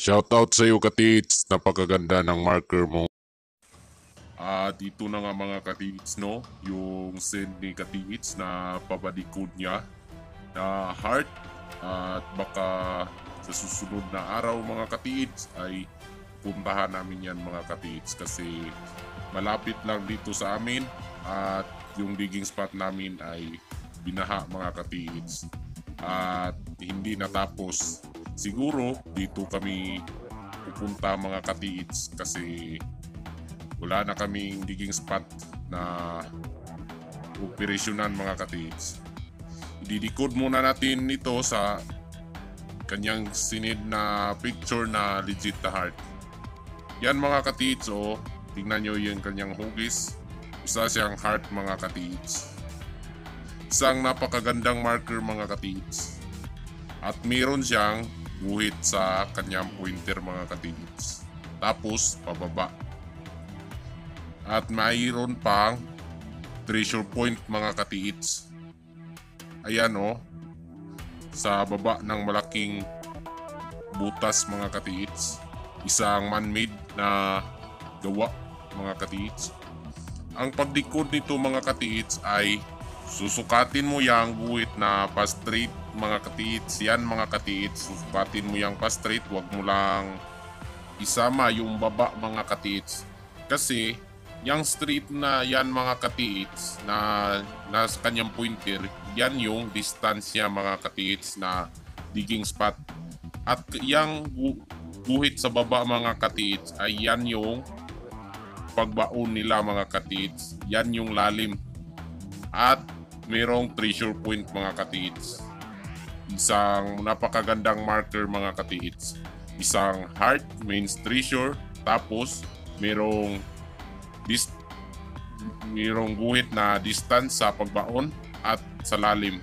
Shoutout sa iyo Katits, napakaganda ng marker mo. At ito na nga mga Katits no, yung send ni Katits na pabadikod niya na heart. At baka sa susunod na araw mga Katits ay puntahan namin yan mga Katits. Kasi malapit lang dito sa amin at yung digging spot namin ay binaha mga Katits. At hindi natapos siguro dito kami pupunta mga katiits kasi wala na kaming digging spot na operasyonan mga katiits. Ididikod muna natin ito sa kanyang sinid na picture na legit na heart. Yan mga katiits o oh, tingnan nyo yung kanyang hugis. Isa siyang heart mga katiits. Isang napakagandang marker mga katiits. At meron siyang guhit sa kanyang pointer mga katiits. Tapos pababa. At mayroon pang treasure point mga katiits. Ayan o. Oh, sa baba ng malaking butas mga katiits. Isang man-made na gawa mga katiits. Ang pagdikod nito mga katiits ay susukatin mo yung guhit na pa straight mga katiits, yan mga katiits, susukatin mo yung pa-straight, wag mo lang isama yung baba mga katiits. Kasi yung straight na yan mga katiits na nasa kanyang pointer, yan yung distansya mga katiits na digging spot. At yung guhit sa baba mga katiits ay yan yung pagbaon nila mga katiits. Yan yung lalim. At mayroong treasure point mga katiits isang napakagandang marker mga katiits. Isang heart means treasure, tapos merong dis merong guhit na distance sa pagbaon at sa lalim.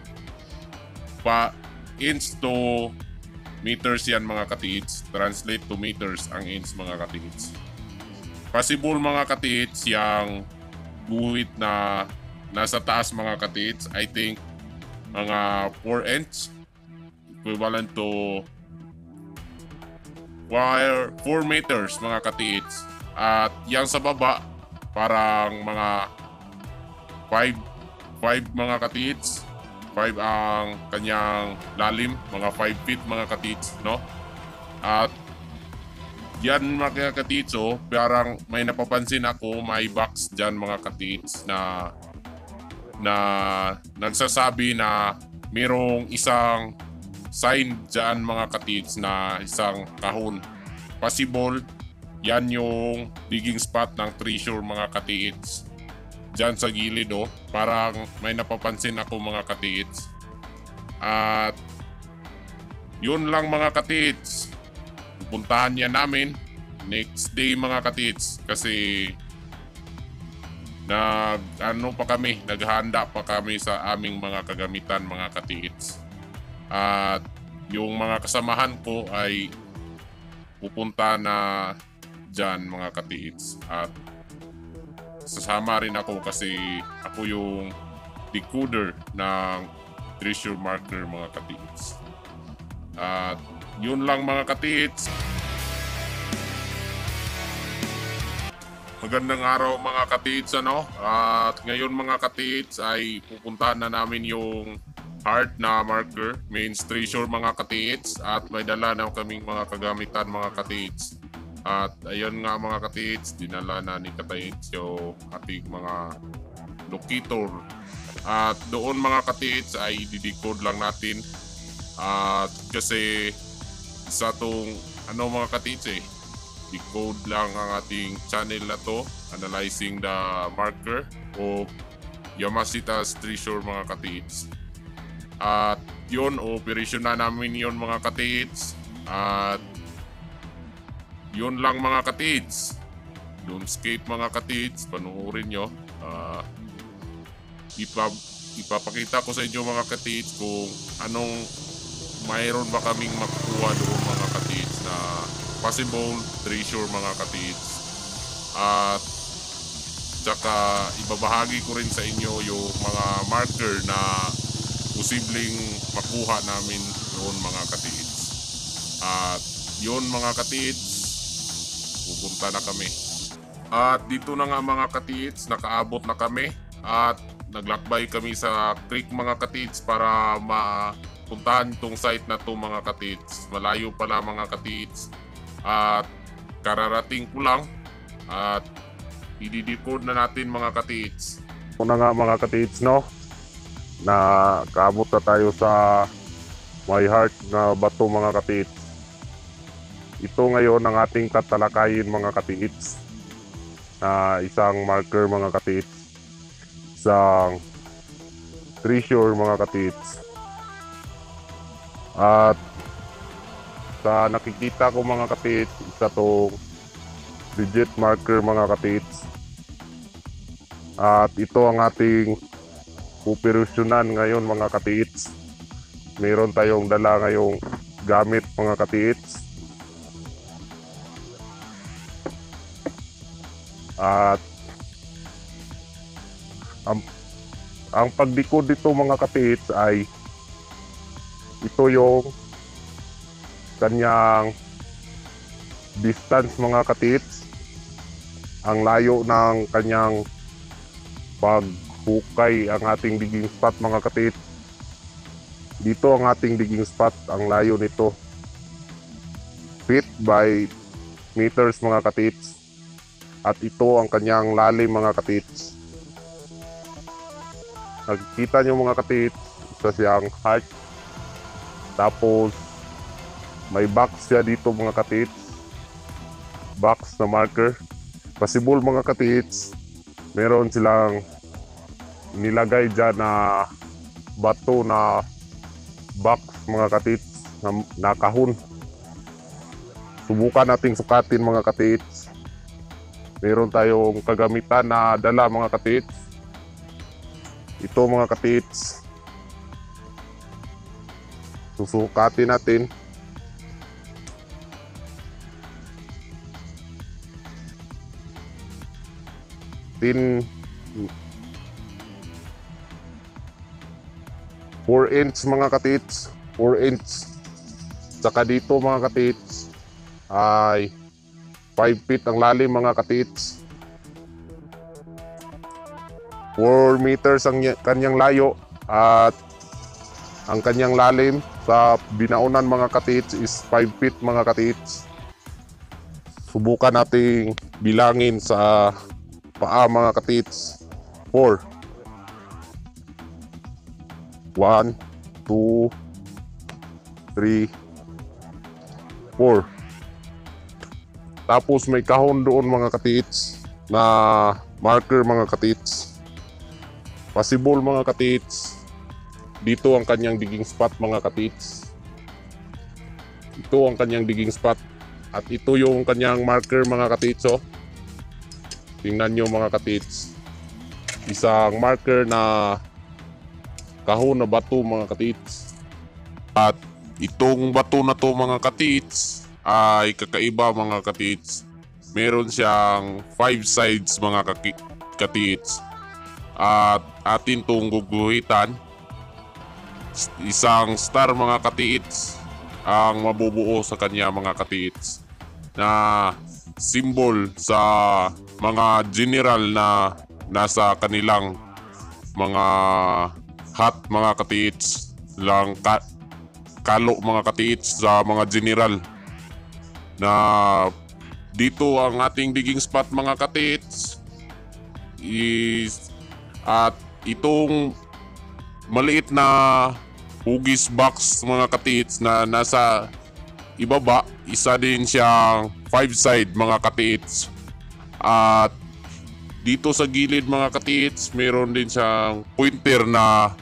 Pa inch to meters yan mga katiits. Translate to meters ang inch mga katiits. Possible mga katiits yung guhit na nasa taas mga katiits. I think mga 4 inch equivalent to wire 4 meters mga katiits. At yang sa baba, parang mga 5 5 mga katiits. 5 ang kanyang lalim, mga 5 feet mga katiits, no? At yan mga katiits, oh, parang may napapansin ako, may box dyan mga katiits na na nagsasabi na mayroong isang sign dyan mga katids na isang kahon. Possible, yan yung digging spot ng treasure mga katids. Dyan sa gilid oh, parang may napapansin ako mga katids. At yun lang mga katids. Pupuntahan yan namin next day mga katids kasi nag ano pa kami, naghahanda pa kami sa aming mga kagamitan mga katids. At yung mga kasamahan ko ay pupunta na dyan mga katiits. At sasama rin ako kasi ako yung decoder ng treasure marker mga katiits. At yun lang mga katiits. Magandang araw mga katiits ano. At ngayon mga katiits ay pupuntahan na namin yung heart na marker, means treasure mga katiits at may dala na kaming mga kagamitan mga katiits. At ayun nga mga katiits, dinala na ni katiits yung ating mga locator. At doon mga katiits ay didecode lang natin. At kasi sa tong ano mga katiits eh, decode lang ang ating channel na to, analyzing the marker o Yamashita's treasure mga katiits. At yun, operation na namin yun mga katits. At yun lang mga katits. Don't skate mga katits. Panuorin nyo. Uh, ipa, ipapakita ko sa inyo mga katits kung anong mayroon ba kaming makukuha doon mga katits na possible treasure mga katits. At tsaka ibabahagi ko rin sa inyo yung mga marker na posibleng makuha namin noon mga katiits. At yun mga katiits, pupunta na kami. At dito na nga mga katiits, nakaabot na kami at naglakbay kami sa creek mga katiits para mapuntahan tong site na to mga katiits. Malayo pala mga katiits. At kararating ko lang at ididikod na natin mga katiits. Una nga mga katiits no, na kaabot na tayo sa My Heart na bato mga katiits. Ito ngayon ang ating tatalakayin mga katiits na isang marker mga katiits, isang treasure mga katiits. At sa nakikita ko mga katiits, isa tong legit marker mga katiits. At ito ang ating operasyonan ngayon mga katiits. Meron tayong dala ngayong gamit mga katiits. At ang, ang pagdikod dito mga katiits ay ito yung kanyang distance mga katiits ang layo ng kanyang paghukay ang ating digging spot mga katit. Dito ang ating digging spot, ang layo nito. Feet by meters mga katits. At ito ang kanyang lalim mga katits. Nakikita nyo mga katits, isa siyang heart. Tapos may box siya dito mga katits. Box na marker. Possible mga katits, meron silang nilagay dyan na bato na box mga katits na, na kahon. Subukan nating sukatin mga katits. Meron tayong kagamitan na dala mga katits. Ito mga katits. Susukatin natin. Tin 4 inch mga katits. 4 inch. Saka dito mga katits ay 5 feet ang lalim mga katits. 4 meters ang ny- kanyang layo at ang kanyang lalim sa binaunan mga katits is 5 feet mga katits. Subukan nating bilangin sa paa mga katits. 4 1 2 3 4 tapos may kahon doon mga katits na marker mga katits possible mga katits dito ang kanyang digging spot mga katits ito ang kanyang digging spot. At ito yung kanyang marker mga katits oh. Tingnan nyo mga katits. Isang marker na kahon na bato mga katits. At itong bato na to mga katits ay kakaiba mga katits. Meron siyang five sides mga katits. At atin tong guguhitan. Isang star mga katits ang mabubuo sa kanya mga katits na symbol sa mga general na nasa kanilang mga hat mga katiits lang ka, kalo mga katiits sa mga general na dito ang ating digging spot mga katiits is at itong maliit na hugis box mga katiits na nasa ibaba isa din siyang five side mga katiits. At dito sa gilid mga katiits, meron din siyang pointer na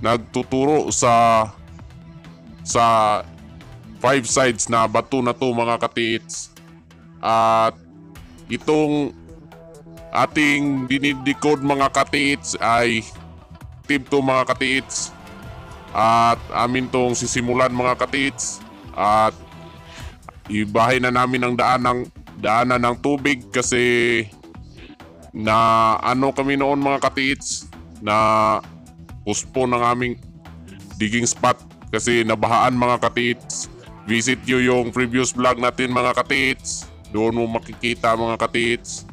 nagtuturo sa sa five sides na bato na to mga katiits. At itong ating dinidecode mga katiits ay tip to mga katiits. At amin tong sisimulan mga katiits. At ibahay na namin ang daan ng daanan ng tubig kasi na ano kami noon mga katiits na postpone ng aming digging spot kasi nabahaan mga katiits visit nyo yung previous vlog natin mga katits. Doon mo makikita mga katits.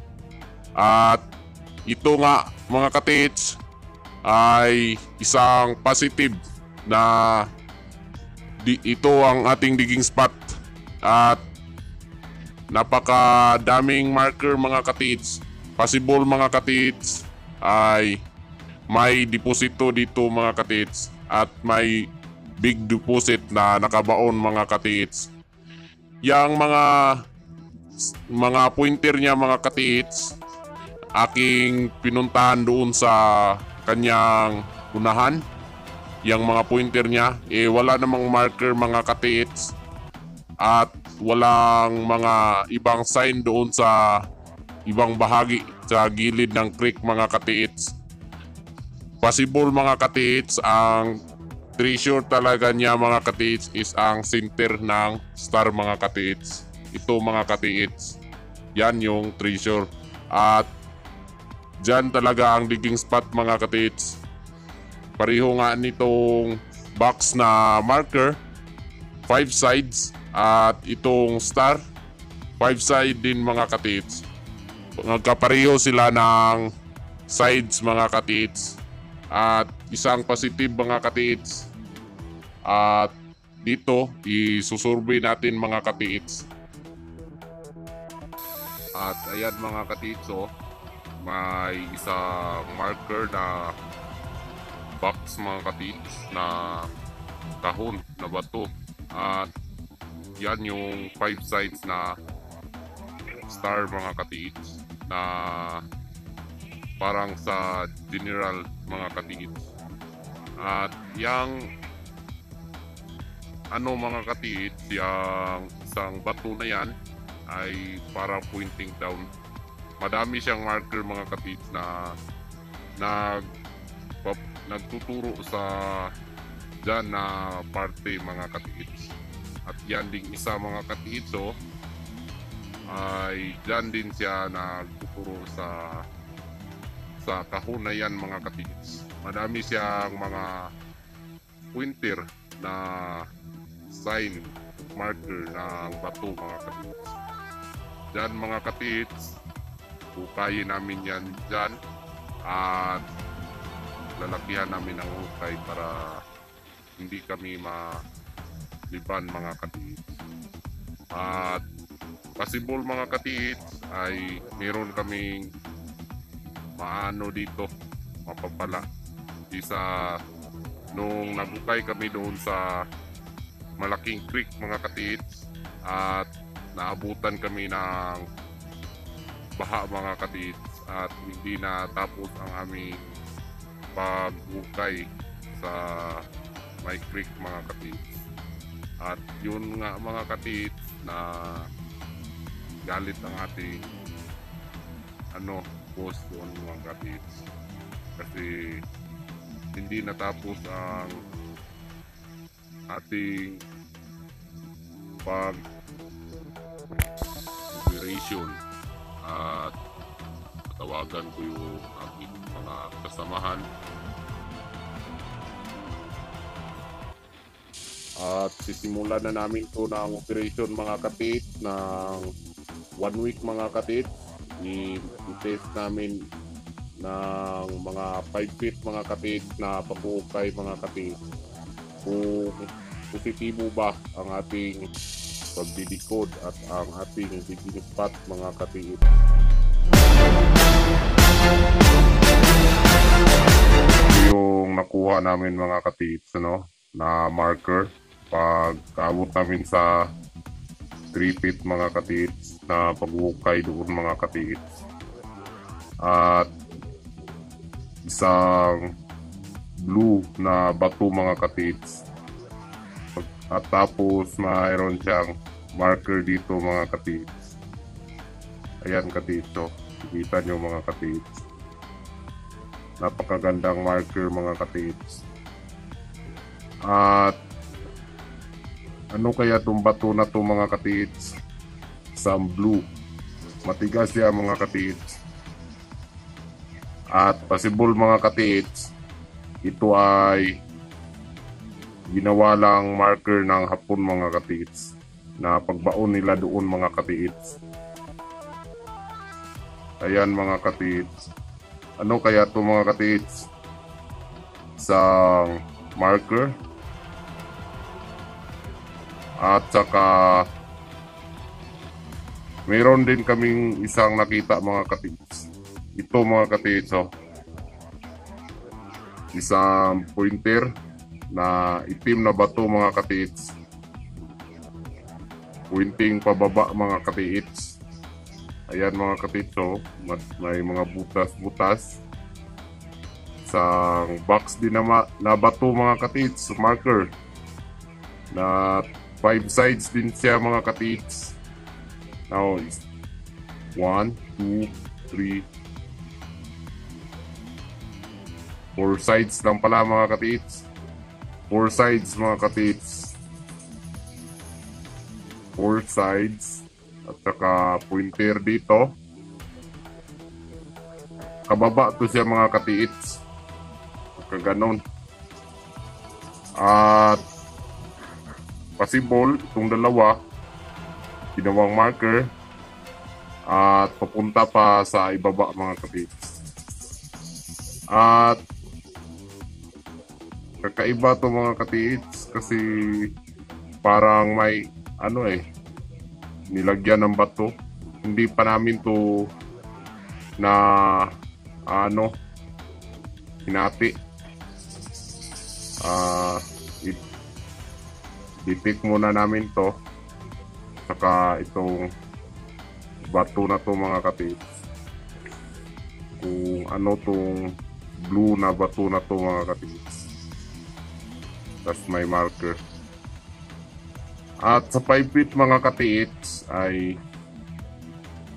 At ito nga mga katits ay isang positive na di, ito ang ating digging spot at napakadaming marker mga katits possible mga katits ay may deposito dito mga katits at may big deposit na nakabaon mga katits. Yang mga mga pointer niya mga katits aking pinuntahan doon sa kanyang unahan. Yung mga pointer niya eh wala namang marker mga katits at walang mga ibang sign doon sa ibang bahagi sa gilid ng creek mga katits possible mga katits ang treasure talaga niya mga katits is ang center ng star mga katits ito mga katits yan yung treasure. At dyan talaga ang digging spot mga katits pareho nga nitong box na marker five sides at itong star five side din mga katits nagkapareho sila ng sides mga katits at isang positive mga katits at dito isusurvey natin mga katits at ayan mga katits oh, may isang marker na box mga katits na kahon na bato. At yan yung five sides na star mga katits na parang sa general mga katits at yang ano mga katits yung isang bato na yan ay parang pointing down. Madami siyang marker mga katits na nag nagtuturo sa dyan na parte mga katits at yan ding isa mga katits oh, ay dyan din siya nagtuturo sa sa kahon na yan mga katits madami siyang mga pointer na sign marker ng bato mga katits dyan mga katits hukayin namin yan dyan at lalakihan namin ang hukay para hindi kami maliban mga katits at possible mga katits ay meron kaming maano dito? Mapapala. Isa nung nagukay kami doon sa malaking creek mga katits at naabutan kami ng baha mga katits at hindi na tapos ang aming paghukay sa may creek mga katits at yun nga mga katits na galit ang ating ano boss doon mga katits kasi hindi natapos ang ating pag operation at tawagan ko yung aking mga kasamahan. At sisimulan na namin to ng operation mga katit ng one week mga katit i-test namin ng mga 5 feet mga katit na pagkukay mga katit kung positibo ba ang ating pagdidikod at ang ating digging spot mga katit yung nakuha namin mga katits ano, na marker pag kaabot namin sa 3 feet mga katits na paghukay doon mga katits at isang blue na bato mga katits at tapos mayroon siyang marker dito mga katits ayan katits oh. kita nyo mga katits napakagandang marker mga katits at ano kaya itong bato na to mga katits some blue matigas siya mga katits at possible mga katits ito ay ginawa lang marker ng hapon mga katiits na pagbaon nila doon mga katiits. Ayan mga katiits. Ano kaya to mga katiits? Isang marker. At saka meron din kaming isang nakita mga katiits. Ito mga katiits oh. Isang pointer na itim na bato mga katiits. Pointing pababa mga katiits. Ayan mga katiits oh. May mga butas-butas. Isang box din na, na bato mga katiits. Marker. Na five sides din siya mga katiits. Now, is 1, 2, 3, 4 sides lang pala mga katiits. 4 sides mga katiits. 4 sides. At saka pointer dito. Kababa to siya mga katiits. Kaganon. At possible itong dalawa ginawang marker at papunta pa sa ibaba mga katiits. At kakaiba to mga katiits kasi parang may ano eh nilagyan ng bato. Hindi pa namin to na ano hinati. Ah, it, itik muna namin to. Saka itong bato na to mga katips kung ano tong blue na bato na to mga katips tas may marker. At sa 5 feet mga katiits ay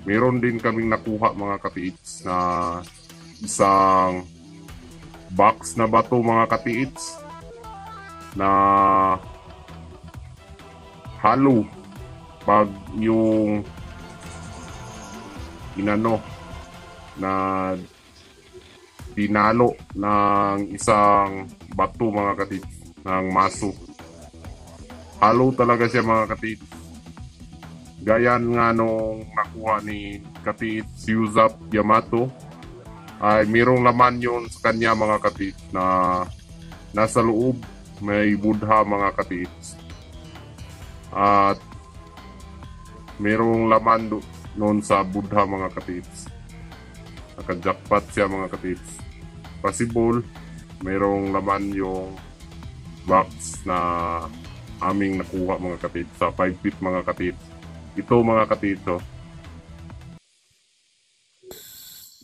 meron din kaming nakuha mga katiits na isang box na bato mga katiits na halo pag yung inano na dinalo ng isang bato mga katit ng maso. Halo talaga siya mga katit. Gaya nga nung nakuha ni Katit Yuzap Yamato ay mayroong laman yon sa kanya mga katit na nasa loob may budha mga katit. At merong laman do, noon sa Buddha mga katips. Naka-jackpot siya mga katips. Possible, merong laman yung box na aming nakuha mga katips sa 5 feet mga katips. Ito mga katips oh.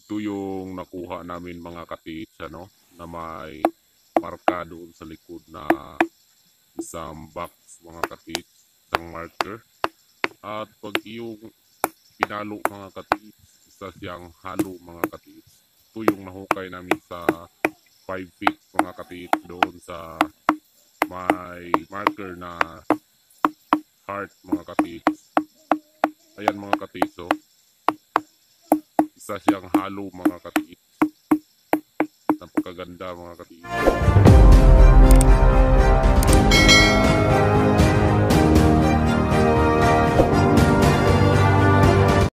Ito yung nakuha namin mga katips ano, na may marka doon sa likod na isang box mga katips, isang marker. At pag yung pinalo mga katiits, isa siyang halo mga katiits. Ito yung nahukay namin sa 5 feet mga katiits doon sa may marker na heart mga katiits. Ayan mga katiits oh. Isa siyang halo mga katiits. Napakaganda mga katiits.